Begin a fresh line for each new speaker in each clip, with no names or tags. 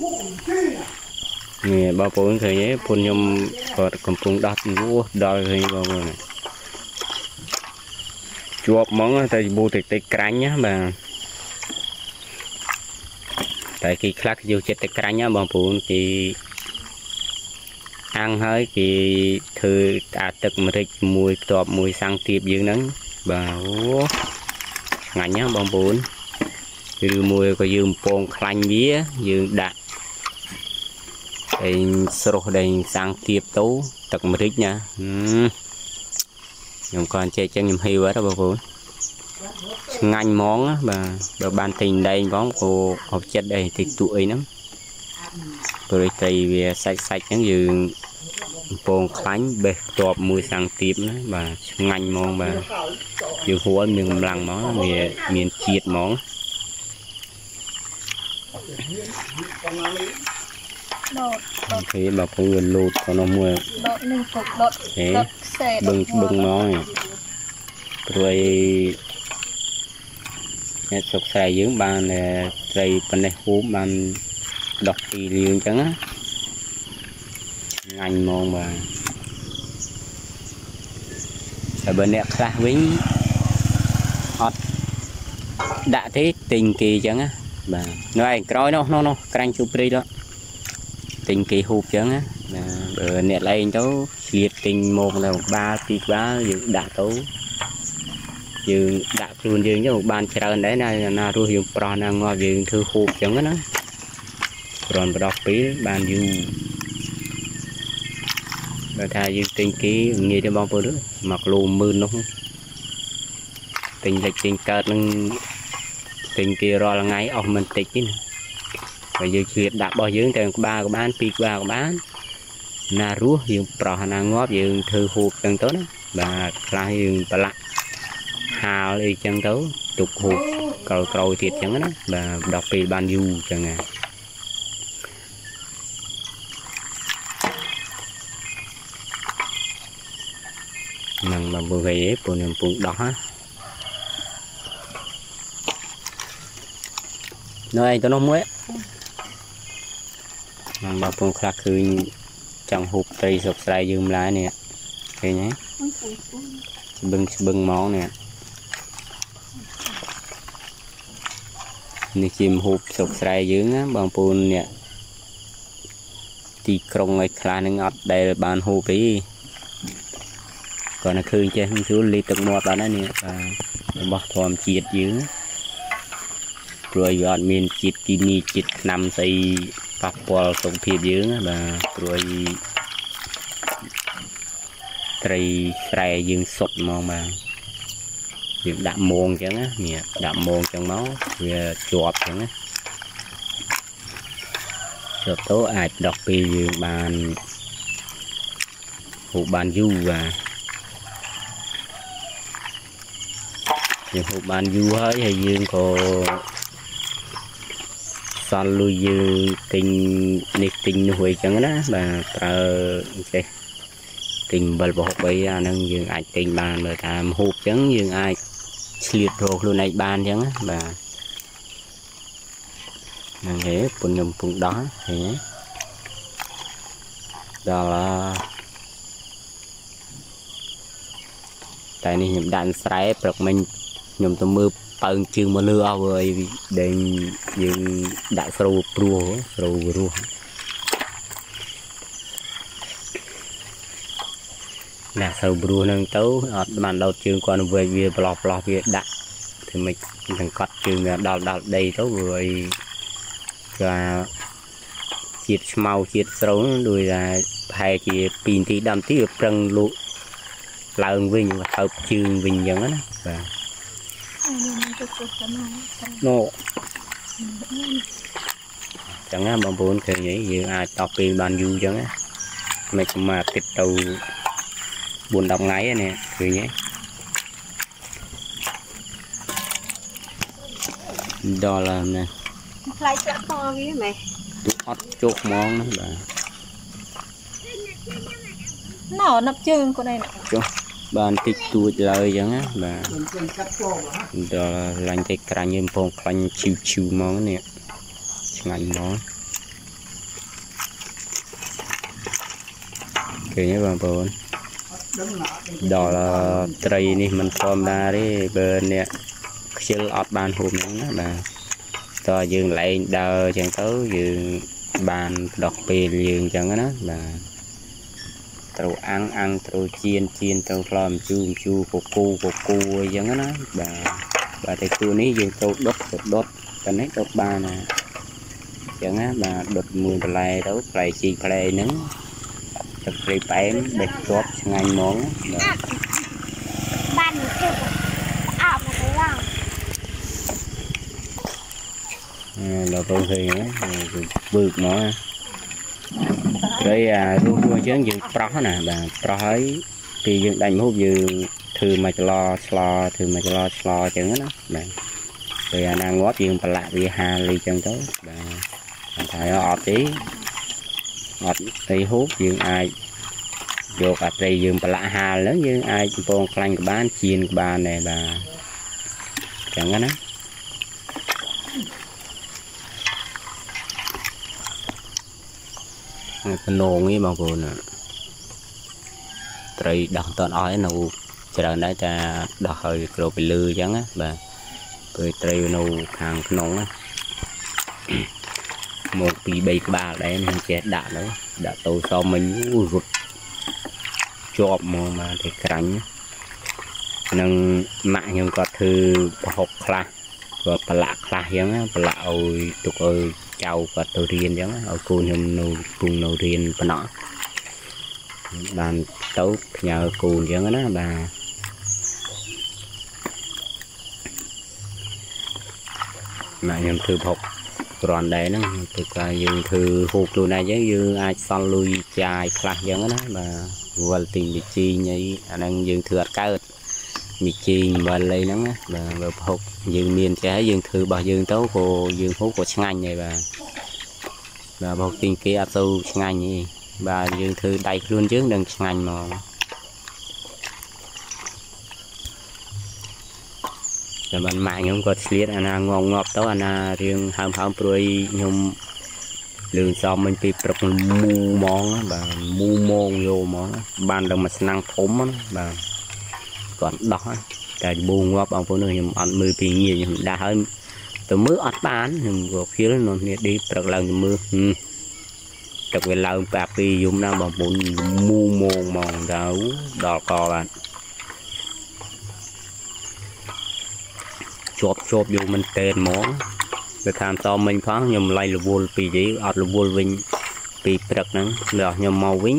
នេះបងប្អូនឃើញទេពុនខ្ញុំគាត់កំពុងដោះវោះដល់ឃើញបងប្អូនជាប់ហ្មងតែប៊ូតិចតិចក្រាញ់ណាបាទតែគេខ្លះគេយកចិត្តតែក្រាញ់ណាបងប្អូនគេអាំងហើយគេធ្វើអាទឹកម្រេចមួយផ្ទាប់មួយសាំងទៀបយើងហ្នឹងបាទអូឆ្ងាញ់ណាបងប្អូនឬមួយក៏យើងពងខ្លាញ់វាយើងដាក់ ឯងស្រស់ដែលសាំងទៀបទៅទឹកម្រេចណាខ្ញុំក៏ចេះចឹងខ្ញុំហីវហ្នឹងបងប្អូនឆ្ងាញ់ហ្មងបាទបើបានទិញដែងផងក៏អបចិត្តដែរតិចតួអីហ្នឹងព្រោះត្រីវាសាច់សាច់ហ្នឹងយើងពងខ្លាញ់បេះតបមួយសាំងទៀបណាបាទឆ្ងាញ់ហ្មងបាទយើងហួរមានកម្លាំងហ្មងវាមានជាតិហ្មង ដតអូខេបើពងវាលូតក្នុងមួយ
ដតនឹងពុកដត
ដតខ្សែបឹងបឹងមកព្រោះអ្នកស្រុកស្រែយើងបានត្រីប៉ុណ្ណេះហូបបានដោះពីលៀងអញ្ចឹងណាងាញ់ហ្មងបាទតែបើអ្នកខ្លះវិញអត់ដាក់ទេទិញគេអញ្ចឹងណាបាទនៅឯក្រោយនោះនោះនោះក្រាញ់ជូព្រីនោះ ទិញគេហូបអញ្ចឹងណាបើអ្នកលេងទៅឆ្លៀតទិញមកនៅក្បាលពីក្បាលយើងដាក់ទៅយើងដាក់ខ្លួនយើងទៅបានច្រើនដែរណាណារស់យើងប្រោះណាងាប់យើងធ្វើហូបអញ្ចឹងណាគ្រាន់ប្រដោះពីបានយូរបើថាយើងទិញគេងាយទេបងប្អូន1គីឡូ10000នោះទិញលេចទិញកើតនឹងទិញគេរាល់ថ្ងៃអស់មិនតិចទេណា បើយើងជ្រៀតដាក់របស់យើងតែក្បាលក៏បានពីរក្បាលក៏បានណារស់យើងប្រោះណាងាប់យើងធ្វើហូបចឹងទៅណាបាទខ្លះយើងប្រឡាក់ហាលអីចឹងទៅទុកហូបក្រោយក្រោយទៀតចឹងណាបាទដល់ពេលបានយូរចឹងណានឹងមកមើលគេពូនឹងពងដោះណានៅឯទៅនោះមួយ នឹងបើពងខ្លះឃើញចង់ហូបត្រីស្រុកស្រែយើងម្ល៉េះនេះឃើញទេស្បឹងស្បឹងហ្មងនេះនេះជាមហូបស្រុកស្រែយើងណាបងប្អូនអ្នកទីក្រុងឲ្យខ្លះនឹងអត់ដែលបានហូបទេគាត់នៅឃើញចេះមិនស្រួលលីទឹកមាត់បាននេះបាទរបស់ធម្មជាតិយើងព្រោះវាអត់មានជាតិគីមីជាតិថ្នាំស្អី ប៉ះពាល់សុខភាពយើងបាទព្រោះត្រីស្រែយើងសុទ្ធហ្មងបាទយើងដាក់មងអញ្ចឹងណានេះដាក់មងអញ្ចឹងមកវាជាប់អញ្ចឹងណាជាប់ទៅអាចដោះពេលយើងបានហូបបានយូរបាទយើងហូបបានយូរហើយហើយយើងក៏ សល់លុយយើងទិញនេះទិញនោះអីចឹងណាបាទប្រើចេះទិញអំបិលប្រហុក3អាហ្នឹងយើងអាចទិញបានបើតាមហូបចឹងយើងអាចឆ្លៀតរកខ្លួនឯងបានចឹងណាបាទហ្នឹងហេពុនខ្ញុំពងដោះឃើញទេដល់តែនេះខ្ញុំដាក់ស្រែព្រឹកមិញខ្ញុំទៅមើល បើងជើងមកលើអស់ហើយដែលយើងដាក់ស្រូវព្រោះស្រូវរស់ដាក់ស្រូវព្រោះហ្នឹងទៅអត់បានដោតជើងគាត់វែកវាប្រឡោះប្រឡោះវាដាក់ធ្វើម៉េចសង្កត់ជើងដល់ដល់ដីទៅវាគេជាតិស្មៅជាតិស្រូវដូចថាប្រហែលជា2នាទី10នាទីវាប្រឹងលក់ឡើងវិញទៅជើងវិញអញ្ចឹងណាបាទ នោះចឹងណាបងប្អូនឃើញអីយើងអាចតបពេលបានយូរចឹងណាមិនប្រមាថទៀតទៅ4 10ថ្ងៃនេះឃើញទេដល់ បា
នតិ
ចតួចឡើយអញ្ចឹងណាបាទដល់ឡាញ់តែក្រាញ់យើងពងខ្លាញ់ឈឺឈឺហ្មងនេះឆ្ងាញ់ហ្មងគេនេះបងប្អូនដល់ត្រីនេះមិនធម្មតាទេបើអ្នកខ្ជិលអត់បានហូបហ្នឹងណាបាទតើយើងលែងដើរអញ្ចឹងទៅយើងបានផ្ដោះពេលយើងអញ្ចឹងណាបាទ ត្រូវអាំងអាំងត្រូវជៀនជៀនត្រូវផ្លោមជូរជូរកគូកគូអីចឹងណាបាទបាទតែគូនេះយើងត្រូវដុតទៅដុតតែនេះដុតបានណាអញ្ចឹងណាបាទដុតមួយបន្លែទៅផ្លែជីកផ្លែហ្នឹងទឹកព្រៃផ្អែមបេះជាប់ឆ្ងាញ់ហ្មងបាទ
បានទៅអោបទៅឡង
là tôi thì bự mà rồi à luôn luôn chứ dừng pro nè bà pro ấy thì dừng đánh hút dừng thư mà cho lo lo thư mà cho lo lo chừng đó bà rồi à nàng ngót dừng bà lạ vì hà ly chân tới bà phải ọt tí ọt tí hút dừng ai vô cả đây dừng bà lạ hà lớn như ai phong canh của bán chiên của bà này bà chẳng á តំណ ងនេះបងប្អូនត្រីដោះតន់អស់ឯនៅច្រើនដែរតែដោះឲ្យគ្របពីលើអញ្ចឹងណាបាទពេលត្រីនៅខាងក្នុងណាមកពី3ក្បាលដែរនឹងចេះដាក់ទៅដាក់ទៅសមមិញរត់ជាប់មកមកតែក្រាញ់នឹងម៉ាក់ខ្ញុំគាត់ធ្វើប្រហុកខ្លះ គាត់ប្រឡាក់ខ្លះអញ្ចឹងប្រឡាក់ឲ្យទុកឲ្យចៅគាត់ទៅរៀនអញ្ចឹងឲ្យកូនខ្ញុំនៅពងនៅរៀនប៉ុណ្ណោះបានទៅផ្ញើកូនអញ្ចឹងណាបាទម៉ាក់ខ្ញុំធ្វើផុកគ្រាន់ដែរហ្នឹងគឺថាយើងធ្វើហូបខ្លួនឯងយើងយើងអាចសល់លុយចាយខ្លះអញ្ចឹងណាបាទវល់ទិញវិជីងអីអាហ្នឹងយើងធ្វើអត់កើត មីជីងវល់អីហ្នឹងណាបាទបើផុកយើងមានចេះហើយយើងធ្វើរបស់យើងទៅក៏យើងហូបក៏ឆ្ងាញ់ដែរបាទបាទផុកទិញគេអត់ទៅឆ្ងាញ់ទេបាទយើងធ្វើដៃខ្លួនយើងនឹងឆ្ងាញ់ហ្មងតែបានម៉ាក់ខ្ញុំគាត់ឆ្លៀតអាណាងងងាប់ទៅអាណារៀងហើមហើមព្រួយខ្ញុំលឿនសំមិញពីព្រឹកមូហ្មងណាបាទមូម៉ងយកហ្មងណាបានដល់មួយឆ្នាំងធំណាបាទ គាត់ដោះណាតែប៊ូងាប់បងប្អូនខ្ញុំអត់មើលពីងាយខ្ញុំដាស់ហើយទៅមើលអត់បានខ្ញុំក៏ភៀលនោះគ្នាឌីព្រឹកឡើងទៅមើលហឹមទឹកវាឡើងបាពីយំណាបងប្អូនមូម៉ងហ្មងទៅដល់កបាទជាប់ជាប់យកមិនតេនហ្មងទៅតាមតមិញផងខ្ញុំឡៃរវល់ពីយីអត់រវល់វិញពីព្រឹកហ្នឹងដល់ខ្ញុំមកវិញ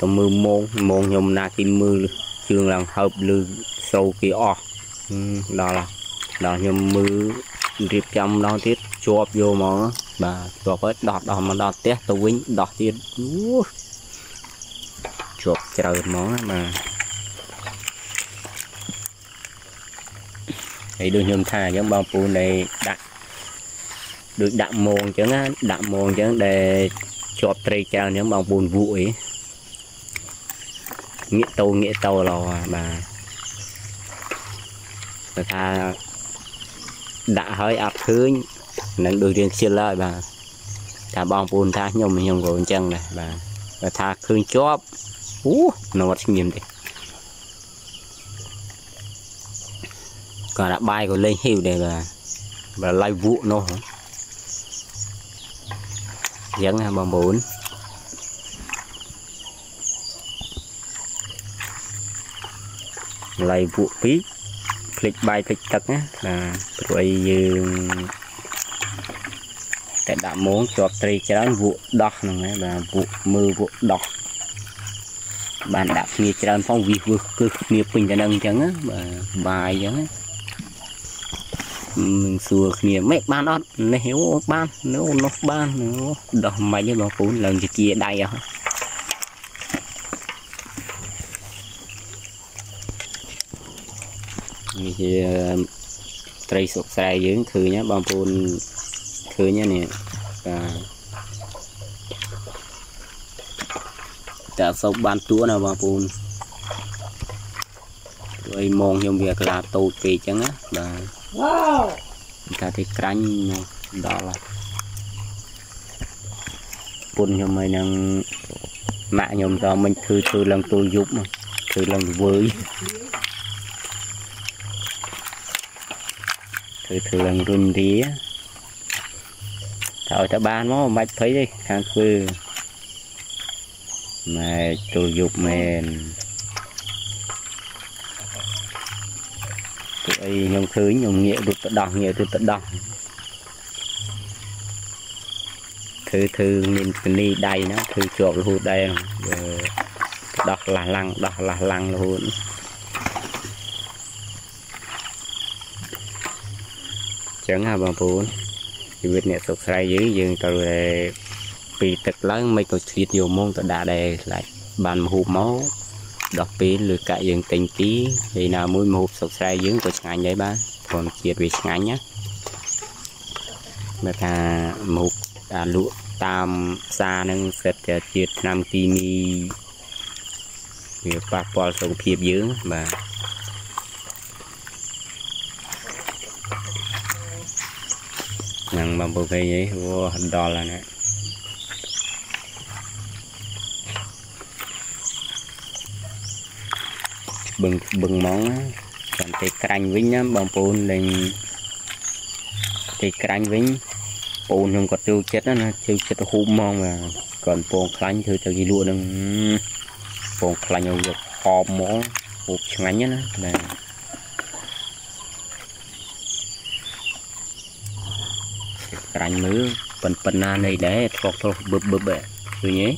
ទៅមើលម៉ងម៉ងខ្ញុំណាគេមើលជើងឡើងហើបលឺសូវគេអស់ហឹមដល់ដល់ខ្ញុំមើលរៀបចំម្ដងទៀតជាប់យកហ្មងបាទជាប់ហើយដោះដោះមកដល់ផ្ទះទៅវិញដោះទៀតអូជាប់ច្រើនហ្មងណាបាទហើយដូចខ្ញុំថាអញ្ចឹងបងប្អូនដែលដាក់ដូចដាក់ម៉ងអញ្ចឹងណាដាក់ម៉ងអញ្ចឹងដែលជាប់ត្រីច្រើនអញ្ចឹងបងប្អូនវក់អី ងាកតោងាកតោឡបាទតែថាដាក់ហើយអត់ឃើញនឹងដូចរៀងខ្ជិលហើយបាទថាបងប្អូនថាខ្ញុំខ្ញុំក៏អញ្ចឹងដែរបាទតែថាឃើញជាប់អូនៅអត់ស្ងៀមទេគាត់ដាក់បាយក៏លេងហ៊ីវដែរបាទបើឡៃវក់នោះអញ្ចឹងណាបងប្អូន ឡៃវក់ពីរភ្លេចបាយភ្លេចទឹកណាបាទព្រោះអីយើងតែដាក់មងជាប់ត្រីច្រើនវក់ដោះហ្នឹងណាបាទវក់មើលវក់ដោះបានដាក់គ្នាច្រើនផងវិសវឹសគឺគ្នាពេញតែនឹងអញ្ចឹងណាបាទបាយអញ្ចឹងណានឹងសួរគ្នាម៉េចបានអត់នេះអូបាននោះនោះបានដោះមិនទេបងប្អូនឡើងជាជាដៃអស់ នេះជាត្រីសុកស្រែយើងឃើញបងប្អូនឃើញនេះបាទតែអត់សូវបានទួណាបងប្អូនព្រោះអីមងខ្ញុំវាក្លាតូចពេកអញ្ចឹងណាបាទវ៉ាវថាទីក្រាញ់ដល់ពុនខ្ញុំឲ្យនឹងម៉ាក់ខ្ញុំតមិញធ្វើធ្វើឡើងទូលយប់មកធ្វើឡើងទៅវើយ ធ្វើធឿងរុនរីទៅឲ្យតែបានមកមិនបាច់ភ័យទេខាងធ្វើម៉ែទល់យប់មែនពួកអីខ្ញុំឃើញខ្ញុំងាករត់ទៅដោះងាកទៅទៅដោះធ្វើធ្វើមានពនីដៃហ្នឹងធ្វើជាប់រហូតដែរបើដោះឡាស់ឡាំងដោះឡាស់ឡាំងរហូតហ្នឹង ចឹងហ่าបងប្អូនជីវិតអ្នកសុខស្រីយើងយើងត្រូវតែពីទឹកឡើងមិនក៏ឆ្លៀតយកមកទៅដាក់ដែរខ្លាចបានមហូបមកដោះពេលឬកាក់យើងទិញទីហើយណាមួយមហូបសុខស្រីយើងក៏ឆ្ងាញ់ដែរបាទធម្មជាតិវាឆ្ងាញ់ណាមើលថាមហូបអាលក់តាមផ្សារហ្នឹងសិតតែជាតិឆ្នាំគីមីវាប៉ះពាល់សុខភាពយើងបាទ ហ្នឹងបងប្អូនឃើញអីអូដល់ហើយណាបឹងបឹងហ្មងចាំតែក្រាញ់វិញណាបងប្អូនលេងតែក្រាញ់វិញប្អូនខ្ញុំគាត់ចូលចិត្តណាចូលចិត្តហូបហ្មងបាទគាត់ពងខ្លាញ់ធ្វើទៅគេលក់នឹងពងខ្លាញ់ឲ្យយកហមហ្មងហូបឆ្ងាញ់ណាបាទ ក្រាញ់មើលប៉ុនប៉ុណ្ណានៃដែរធ្លោះធ្លោះបឹបបឹបឃើញទេ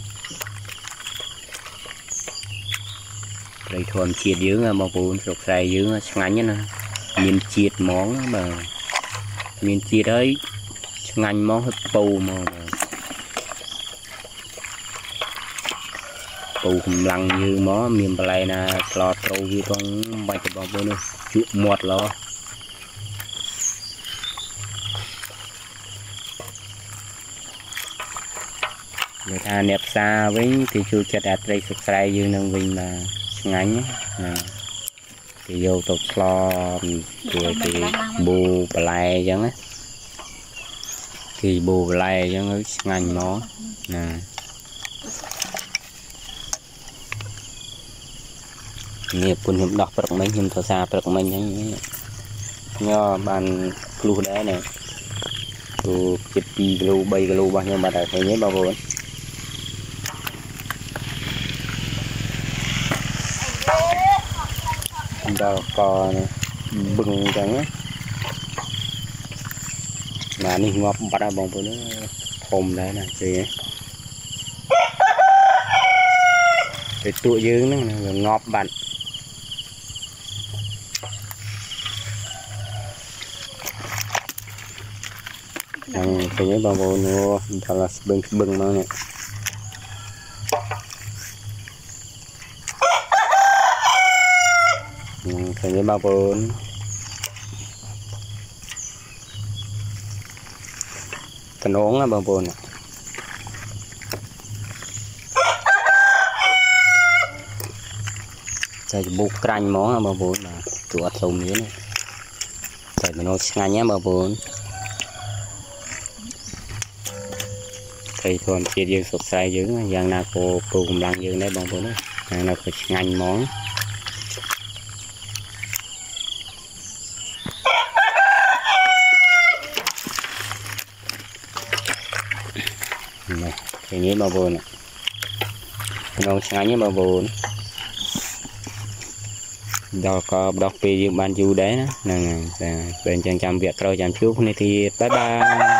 ព្រៃធម្មជាតិយើងបងប្អូនស្រុកស្រែយើងឆ្ងាញ់ណាមានជាតិហ្មងបាទមានជាតិហើយឆ្ងាញ់ហ្មងហើយពោហ្មងបាទពោកម្លាំងយើងមកមានបន្លែណាស្លត្រូវវាផងបាច់ទៅបងប្អូននេះជក់មាត់ឡោ និយាយថាអ្នកផ្សារវិញគេជួយចិត្តអាត្រីសុកស្រែយើងនឹងវិញបាទឆ្ងាញ់ណាគេយកទៅឆ្លគេគេបូបន្លែអញ្ចឹងណាគេបូបន្លែអញ្ចឹងឆ្ងាញ់មកណានេះពុនខ្ញុំដោះព្រឹកមិញខ្ញុំទៅសារព្រឹកមិញហ្នឹងញ៉ាបានភ្លុះដែរនេះទូជិត2គីឡូ3គីឡូរបស់ខ្ញុំបាត់ហើយឃើញទេបងប្អូន ដល់កនេះបឹងអញ្ចឹងណាបាទនេះងាប់បាត់ហើយបងប្អូនធំដែរណាជឿទៅទួយើងហ្នឹងវាងាប់បាត់ហ្នឹងឃើញទេបងប្អូនដល់ស្បឹងស្បឹងមកនេះ ឃើញទេបងប្អូនតំណងណាបងប្អូនតែច្បុកក្រាញ់ហ្មងណាបងប្អូនបាទទូអត់សូវមានតែតំណងឆ្ងាញ់ណាបងប្អូនត្រីធម្មជាតិយើងសុខស្រាយយើងយ៉ាងណាក៏ពូកម្លាំងយើងដែរបងប្អូនយ៉ាងណាក៏ឆ្ងាញ់ហ្មង នេះឃើញទេបងប្អូនក្នុងឆ្ងាញ់ទេបងប្អូនដល់ក៏បដោះពេលយើងបានយូរដែរណាហ្នឹងហើយតែពេលអញ្ចឹងចាំវគ្គក្រោយចាំជួបគ្នាទៀតបាយបាយ